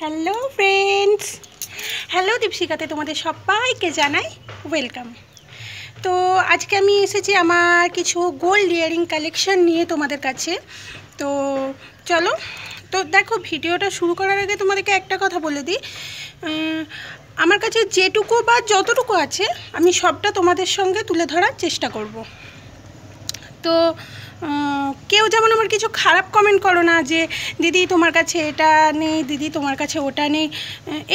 Hello friends hello দীপশিকাতে তোমাদের সবাইকে জানাই ওয়েলকাম তো আজকে আমি এসেছি আমার কিছু গোল্ড ইয়ারিং কালেকশন নিয়ে তোমাদের কাছে। তো চলো, তো দেখো, ভিডিওটা শুরু করার আগে তোমাদেরকে একটা কথা বলে দিই। আমার কাছে যেটুকু বা যতটুকু আছে, আমি সবটা তোমাদের সঙ্গে তুলে ধরার চেষ্টা করব। তো কেউ যেমন আমার কিছু খারাপ কমেন্ট করো না যে, দিদি তোমার কাছে এটা নেই, দিদি তোমার কাছে ওটা নেই।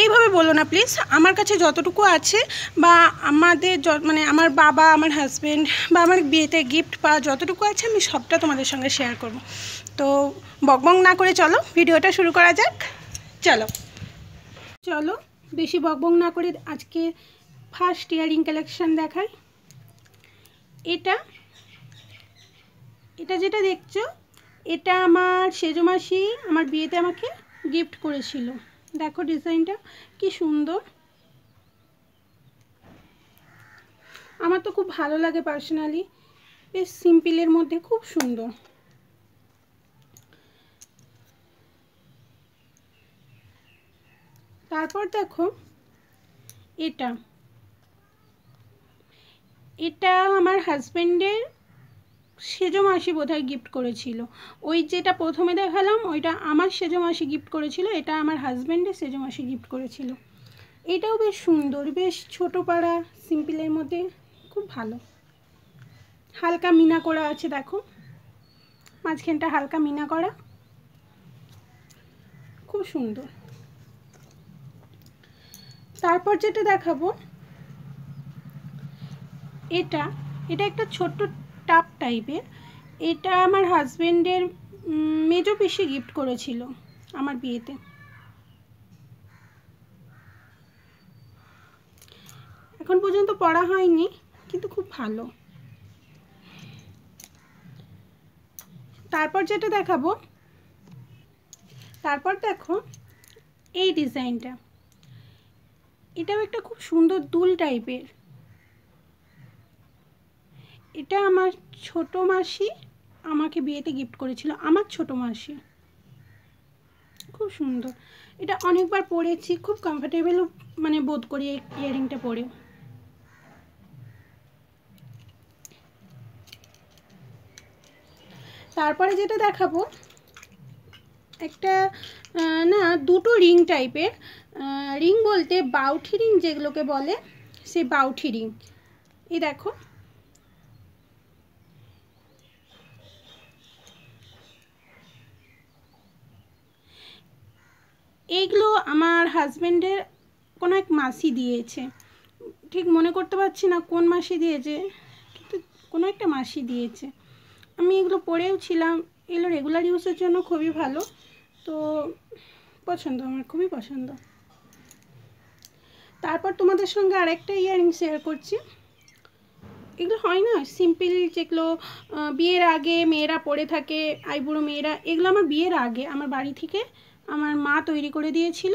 এইভাবে বলো না প্লিজ আমার কাছে যতটুকু আছে বা আমাদের মানে আমার বাবা, আমার হাজব্যান্ড বা আমার বিয়েতে গিফট পাওয়া যতটুকু আছে আমি সবটা তোমাদের সঙ্গে শেয়ার করব। তো বকবক না করে চলো, ভিডিওটা শুরু করা যাক। চলো। চলো, বেশি বকবক না করে আজকে ফার্স্ট ইয়ারিং কালেকশন দেখাই। এটা এটা যেটা দেখছ, এটা আমার সেজো মাসি আমার বিয়েতে আমাকে গিফট করেছিল। দেখো ডিজাইনটা কি সুন্দর। আমার তো খুব ভালো লাগে পার্সোনালি বেশ সিম্পলের মধ্যে খুব সুন্দর। তারপর দেখো, এটা। এটা আমার হাজবেন্ডের সেজো মাসি বোধহয় গিফট করেছিল। ওই যেটা প্রথমে দেখালাম, ওইটা আমার সেজো মাসি গিফট করেছিল, এটা আমার হাজব্যান্ডের সেজো মাসি গিফট করেছিল। এটাও বেশ সুন্দর, বেশ ছোট পাড়া সিম্পলের মধ্যে, খুব ভালো। হালকা মিনা করা আছে, দেখো। মাঝখানটা হালকা মিনা করা। খুব সুন্দর। তারপর যেটা দেখাবো, এটা এটা একটা ছোট্ট টাপ টাইপের এটা আমার হাজবেন্ডের মেজো পিসি গিফট করেছিল আমার বিয়েতে। এখন পর্যন্ত পড়া হয়নি, কিন্তু খুব ভালো। তারপর যেটা দেখাবো, তারপর দেখো এই ডিজাইনটা এটাও একটা খুব সুন্দর দুল টাইপের এটা আমার ছোট মাসি আমাকে বিয়েতে গিফট করেছিল, আমার ছোট মাসি। খুব সুন্দর। এটা অনেকবার পরেছি, খুব কমফোর্টেবলও মানে বোধ করি এই ইয়ারিংটা পরে। তারপরে যেটা দেখাবো, একটা না, দুটো রিং টাইপের রিং বলতে বাউঠি রিং যেগুলোকে বলে, সেই বাউঠি রিং এই দেখো এইগুলো আমার হাজব্যান্ডের কোনো এক মাসি দিয়েছে। ঠিক মনে করতে পারছি না কোন মাসি দিয়েছে, কিন্তু কোনো একটা মাসি দিয়েছে। আমি এগুলো পরেও ছিলাম, এগুলো রেগুলার ইউজের জন্য খুবই ভালো। তো পছন্দ, আমার খুবই পছন্দ। তারপর তোমাদের সঙ্গে আরেকটা ইয়ারিং শেয়ার করছি। এগুলো হয় না সিম্পল যেগুলো বিয়ের আগে মেয়েরা পরে থাকে, আইবুড়ো মেয়েরা, এগুলো আমার বিয়ের আগে, আমার বাড়ি থেকে আমার মা তৈরি করে দিয়েছিল।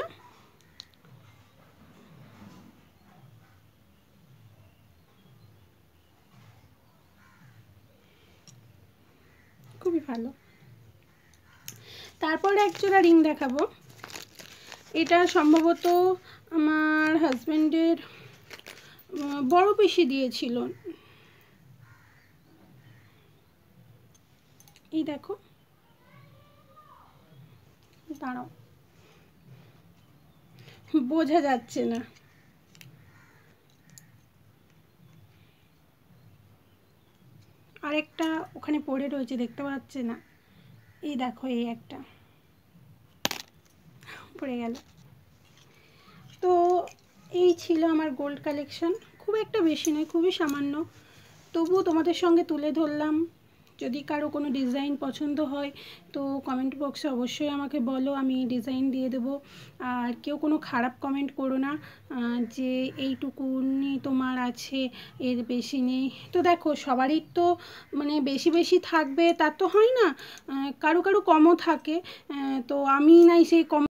খুবই ভালো। তারপরে একজোড়া রিং দেখাবো। এটা সম্ভবত আমার হাজব্যান্ডের বড় পিসি দিয়েছিল। এই দেখো। দাঁড়াও। বোঝা যাচ্ছে না। আরেকটা ওখানে পড়ে রয়েছে, দেখতে পাচ্ছে না। এই দেখো, এই একটা। পড়ে গেল। তো, এই ছিল আমার গোল্ড কালেকশন খুব একটা বেশি নয়, খুবই সামান্য। তবুও তোমাদের সঙ্গে তুলে ধরলাম। যদি কারও কোনো ডিজাইন পছন্দ হয়, তো কমেন্ট বক্সে অবশ্যই আমাকে বলো, আমি ডিজাইন দিয়ে দেবো। আর কেউ কোনো খারাপ কমেন্ট করো না যে এইটুকুনি তোমার আছে, এর বেশি নেই। তো দেখো, সবারই তো মানে বেশি বেশি থাকবে তা তো হয় না কারও কারও কমও থাকে তো আমি নাই সেই কম